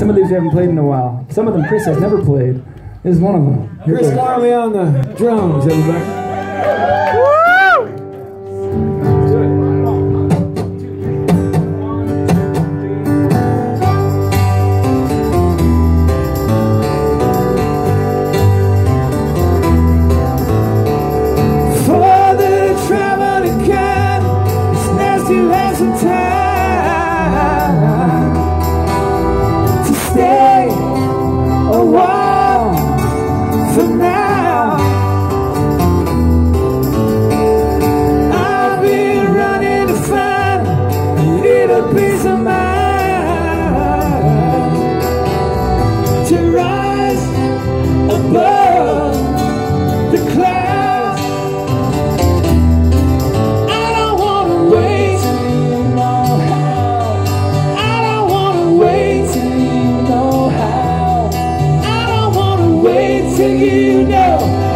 Some of these you haven't played in a while. Some of them Chris has never played. This is one of them. Here Chris Carley on the drums, everybody. you know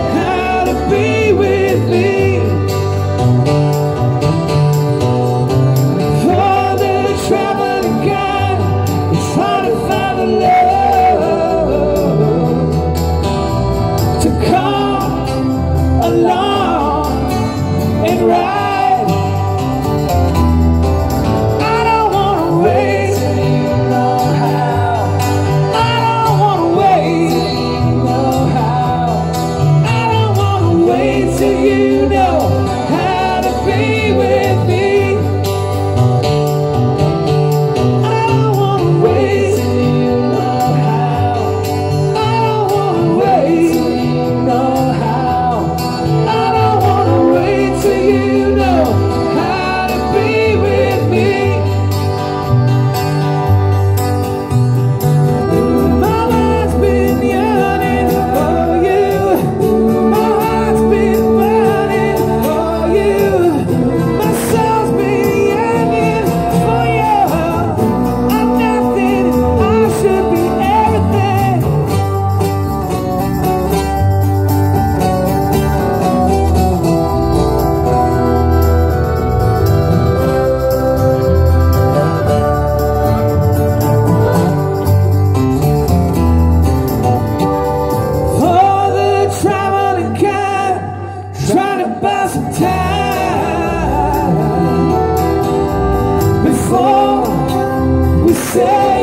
say.